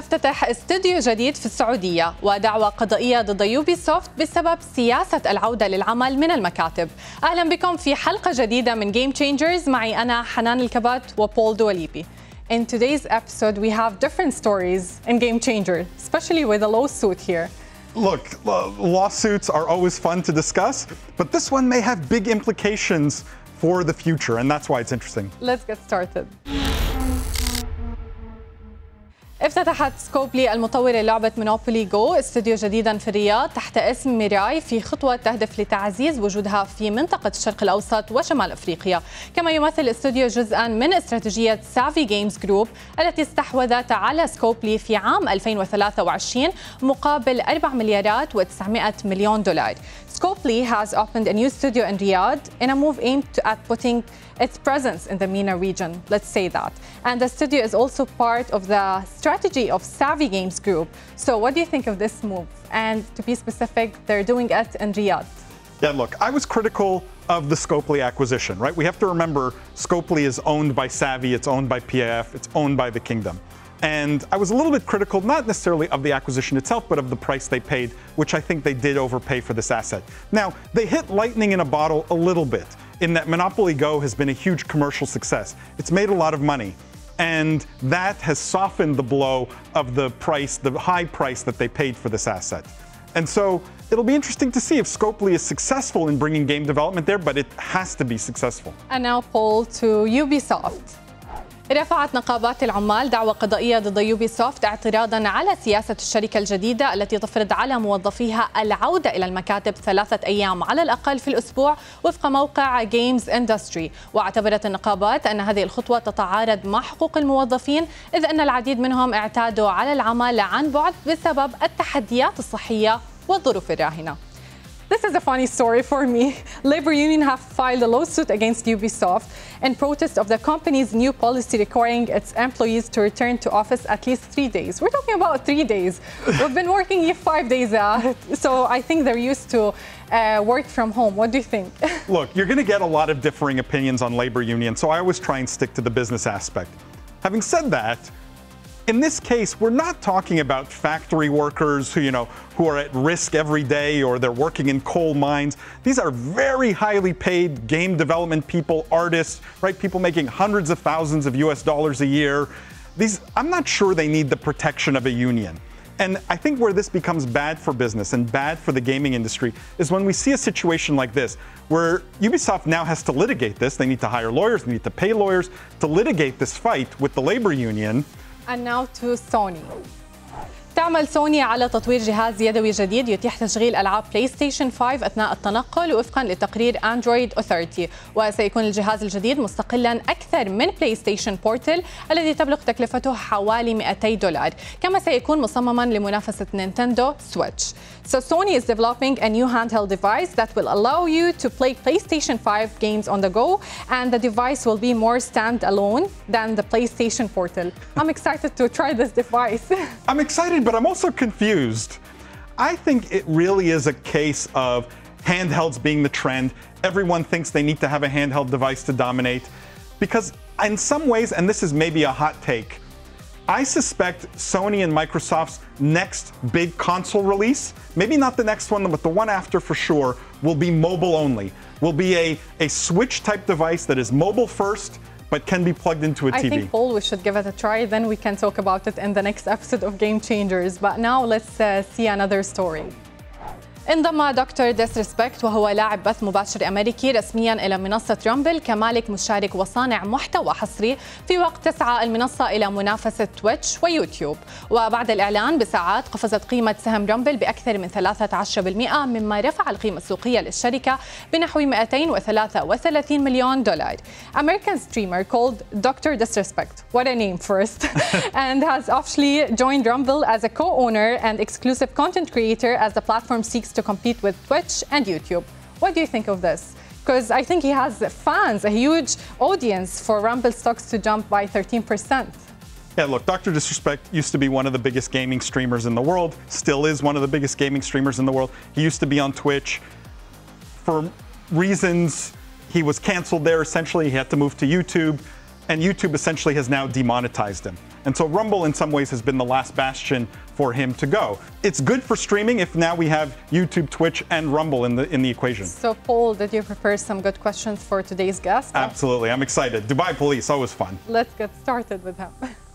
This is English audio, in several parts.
تفتتح استوديو جديد في السعودية ودعوى قضائية ضد يوبي سوفت بسبب سياسة العودة للعمل من المكاتب أهلا بكم في حلقة جديدة من Game Changers معي أنا حنان الكبات وبول دواليبي In today's episode, we have different stories in Game Changer, especially with a lawsuit here. Look, lawsuits are always fun to discuss, but this one may have big implications for the future, and that's why it's interesting. Let's get started. افتتحت سكوبلي المطورة لعبة مونوبولي جو استوديو جديدا في الرياض تحت اسم ميراي في خطوة تهدف لتعزيز وجودها في منطقة الشرق الأوسط وشمال أفريقيا. كما يمثل الاستوديو جزءا من استراتيجية سافي جيمز جروب التي استحوذت على سكوبلي في عام 2023 مقابل 4 مليارات و900 مليون دولار. Scopely has opened a new studio in Riyadh in a move aimed at putting its presence in the MENA region, let's say that. And the studio is also part of the strategy of Savvy Games Group. So what do you think of this move? And to be specific, they're doing it in Riyadh. Yeah, look, I was critical of the Scopely acquisition, right? We have to remember Scopely is owned by Savvy, it's owned by PIF, it's owned by the kingdom. And I was a little bit critical, not necessarily of the acquisition itself, but of the price they paid, which I think they did overpay for this asset. Now, they hit lightning in a bottle a little bit, in that Monopoly Go has been a huge commercial success. It's made a lot of money. And that has softened the blow of the price, the high price that they paid for this asset. And so it'll be interesting to see if Scopely is successful in bringing game development there, but it has to be successful. And now, Paul, to Ubisoft. رفعت نقابات العمال دعوى قضائية ضد يوبي سوفت اعتراضا على سياسة الشركة الجديدة التي تفرض على موظفيها العودة إلى المكاتب ثلاثة أيام على الأقل في الأسبوع وفق موقع جيمز اندستري واعتبرت النقابات أن هذه الخطوة تتعارض مع حقوق الموظفين إذ أن العديد منهم اعتادوا على العمل عن بعد بسبب التحديات الصحية والظروف الراهنة. This is a funny story for me. Labor Union have filed a lawsuit against Ubisoft in protest of the company's new policy requiring its employees to return to office at least three days. We're talking about three days. We've been working here five days, uh, so I think they're used to uh, work from home. What do you think? Look, you're going to get a lot of differing opinions on labor union, so I always try and stick to the business aspect. Having said that, in this case, we're not talking about factory workers who, you know, who are at risk every day or they're working in coal mines. These are very highly paid game development people, artists, right? People making hundreds of thousands of US dollars a year. These, I'm not sure they need the protection of a union. And I think where this becomes bad for business and bad for the gaming industry is when we see a situation like this, where Ubisoft now has to litigate this. They need to hire lawyers, they need to pay lawyers to litigate this fight with the labor union. And now to Sony. تعمل سوني على تطوير جهاز يدوي جديد يتيح تشغيل ألعاب بلاي ستيشن 5 أثناء التنقل وفقا لتقرير اندرويد اوثورتي وسيكون الجهاز الجديد مستقلا أكثر من بلاي ستيشن بورتل الذي تبلغ تكلفته حوالي 200 دولار كما سيكون مصمما لمنافسة نينتندو سويتش So Sony is developing a new handheld device that will allow you to play PlayStation 5 games on the go and the device will be more standalone than the PlayStation Portal. I'm excited to try this device. I'm excited, but also confused. I think it really is a case of handhelds being the trend. Everyone thinks they need to have a handheld device to dominate because in some ways, and this is maybe a hot take, I suspect Sony and Microsoft's next big console release, maybe not the next one, but the one after for sure, will be mobile only. Will be a, a Switch type device that is mobile first, but can be plugged into a TV. I think, Paul, we should give it a try. Then we can talk about it in the next episode of Game Changers. But now let's uh, see another story. انضم دكتور ديسريسبكت وهو لاعب بث مباشر أمريكي رسميا إلى منصة رامبل كمالك مشارك وصانع محتوى حصري في وقت تسعى المنصة إلى منافسة تويتش ويوتيوب وبعد الإعلان بساعات قفزت قيمة سهم رامبل بأكثر من 13% مما رفع القيمة السوقية للشركة بنحو 233 مليون دولار. American streamer called Dr. Disrespect, what a name first, and has officially joined Rumble as a co-owner and exclusive content creator as the platform seeks to compete with Twitch and YouTube. What do you think of this? Because I think he has fans, a huge audience for Rumble stocks to jump by 13%. Yeah, look, Dr. Disrespect used to be one of the biggest gaming streamers in the world, still is one of the biggest gaming streamers in the world. He used to be on Twitch. For reasons, he was canceled there essentially. He had to move to YouTube, and YouTube essentially has now demonetized him. And so Rumble, in some ways, has been the last bastion for him to go. It's good for streaming if now we have YouTube, Twitch, and Rumble in the in the equation. So, Paul, did you prepare some good questions for today's guest? Absolutely, I'm excited. Dubai Police, always fun. Let's get started with him.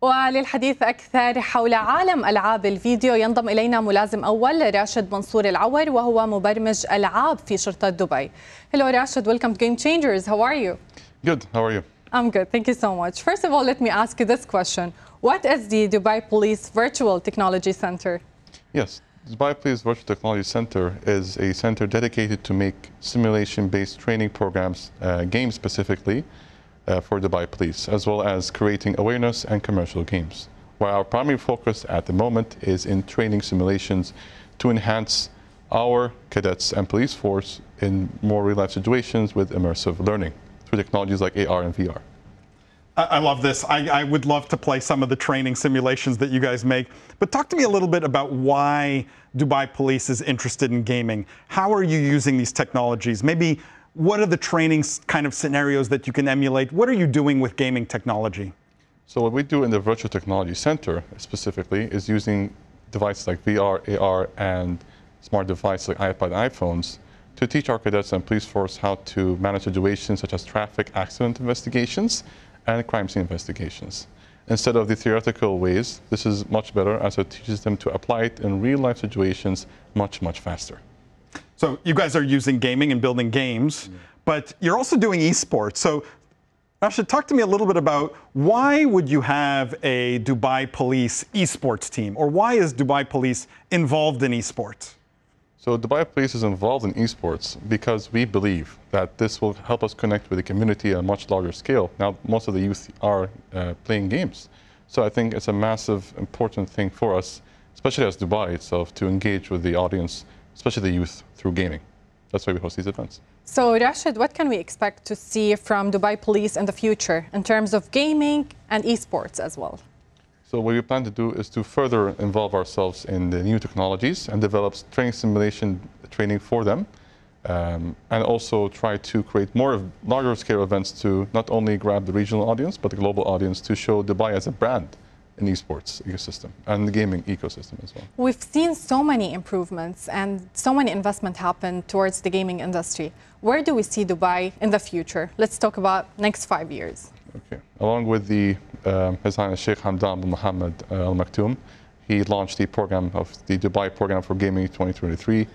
وللحديث أكثر حول عالم ألعاب الفيديو ينضم إلينا ملازم أول راشد منصور العور وهو مبرمج ألعاب في شرطة دبي. Hello Rashid, welcome to Game Changers. How are you? Good, how are you? I'm good, thank you so much. First of all, let me ask you this question. What is the Dubai Police Virtual Technology Center? Yes, Dubai Police Virtual Technology Center is a center dedicated to make simulation-based training programs, uh, games specifically, uh, for Dubai Police, as well as creating awareness and commercial games. While our primary focus at the moment is in training simulations to enhance our cadets and police force in more real-life situations with immersive learning through technologies like AR and VR. I love this. I, I, would love to play some of the training simulations that you guys make. But talk to me a little bit about why Dubai Police is interested in gaming. How are you using these technologies? Maybe what are the training kind of scenarios that you can emulate? What are you doing with gaming technology? So what we do in the Virtual Technology Center specifically is using devices like VR, AR, and smart devices like iPad and iPhones to teach our cadets and police force how to manage situations such as traffic accident investigations and crime scene investigations. Instead of the theoretical ways, this is much better as it teaches them to apply it in real life situations much, much faster. So you guys are using gaming and building games, but you're also doing esports. So Rashid, talk to me a little bit about why would you have a Dubai Police esports team, or why is Dubai Police involved in esports? So Dubai Police is involved in esports because we believe that this will help us connect with the community on a much larger scale. Now, most of the youth are uh, playing games. So I think it's a massive, important thing for us, especially as Dubai itself, to engage with the audience, especially the youth, through gaming. That's why we host these events. So, Rashid, what can we expect to see from Dubai Police in the future in terms of gaming and esports as well? So what we plan to do is to further involve ourselves in the new technologies and develop training simulation training for them. Um, and also try to create more larger scale events to not only grab the regional audience, but the global audience to show Dubai as a brand in esports ecosystem and the gaming ecosystem as well. We've seen so many improvements and so many investment happen towards the gaming industry. Where do we see Dubai in the future? Let's talk about next five years. Okay. Along with the uh, His Highness Sheikh Hamdan bin Mohammed uh, Al Maktoum, he launched the program of the Dubai Program for Gaming 2023.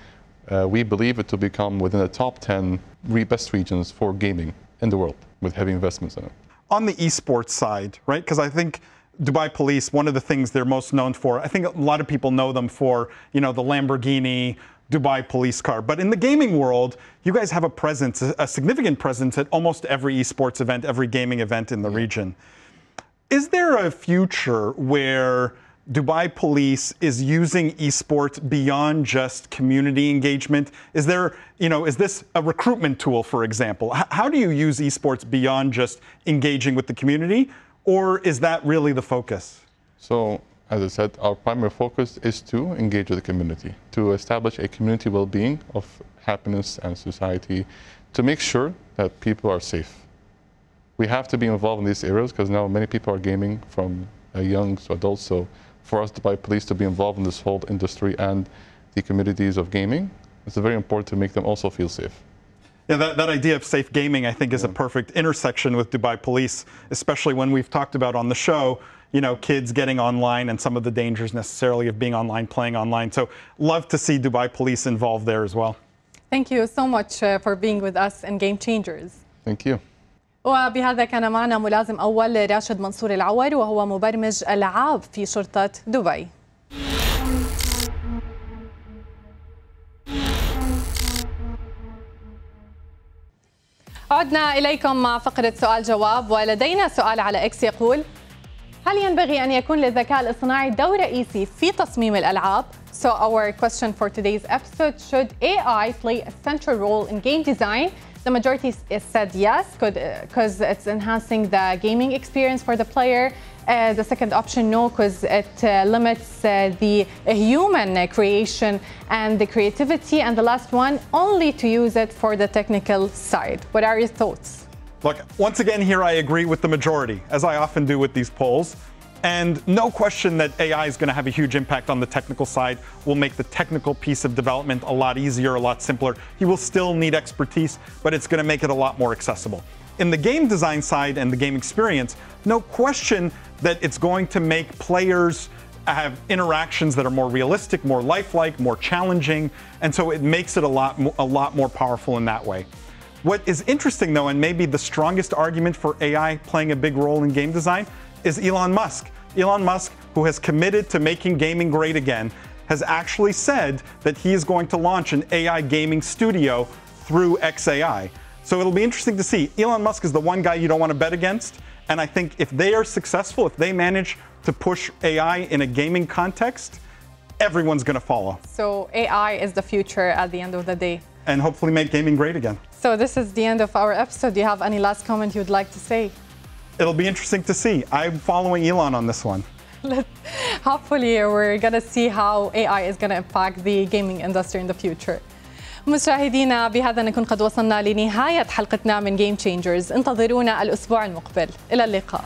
Uh, we believe it to become within the top 10 re best regions for gaming in the world with heavy investments in it. On the esports side, right? Because I think Dubai Police, one of the things they're most known for, I think a lot of people know them for, you know, the Lamborghini Dubai police car. But in the gaming world, you guys have a presence, a significant presence at almost every esports event, every gaming event in the region. Is there a future where Dubai Police is using esports beyond just community engagement? Is there, you know, is this a recruitment tool, for example? H- how do you use esports beyond just engaging with the community, or is that really the focus? So as I said, our primary focus is to engage with the community, to establish a community well-being of happiness and society, to make sure that people are safe. We have to be involved in these areas because now many people are gaming from young to adults. So for us, Dubai Police, to be involved in this whole industry and the communities of gaming, it's very important to make them also feel safe. Yeah, that, that idea of safe gaming, I think, is a perfect intersection with Dubai Police, especially when we've talked about on the show you know, kids getting online and some of the dangers necessarily of being online, playing online. So love to see Dubai Police involved there as well. Thank you so much uh, for being with us in Game Changers. Thank you. وبهذا كان معنا ملازم أول راشد منصور العور وهو مبرمج ألعاب في شرطة دبي عدنا إليكم مع فقرة سؤال جواب ولدينا سؤال على إكس يقول هل ينبغي أن يكون للذكاء الاصطناعي دور رئيسي في تصميم الألعاب؟ So our question for today's episode, should AI play a central role in game design? The majority said yes, because uh, it's enhancing the gaming experience for the player. Uh, the second option, no, because it uh, limits uh, the human creation and the creativity. And the last one, only to use it for the technical side. What are your thoughts? Look, once again, here I agree with the majority, as I often do with these polls. And no question that AI is going to have a huge impact on the technical side, will make the technical piece of development a lot easier, a lot simpler. You will still need expertise, but it's going to make it a lot more accessible. In the game design side and the game experience, no question that it's going to make players have interactions that are more realistic, more lifelike, more challenging, and so it makes it a lot, a lot more powerful in that way. What is interesting, though, and maybe the strongest argument for AI playing a big role in game design, is Elon Musk. Elon Musk, who has committed to making gaming great again, has actually said that he is going to launch an AI gaming studio through XAI. So it'll be interesting to see. Elon Musk is the one guy you don't want to bet against. And I think if they are successful, if they manage to push AI in a gaming context, everyone's going to follow. So AI is the future at the end of the day. And hopefully make gaming great again. So this is the end of our episode. Do you have any last comment you'd like to say? It'll be interesting to see. I'm following Elon on this one. Hopefully we're going to see how AI is going to impact the gaming industry in the future. مشاهدينا بهذا نكون قد وصلنا لنهاية حلقتنا من Game Changers انتظرونا الأسبوع المقبل إلى اللقاء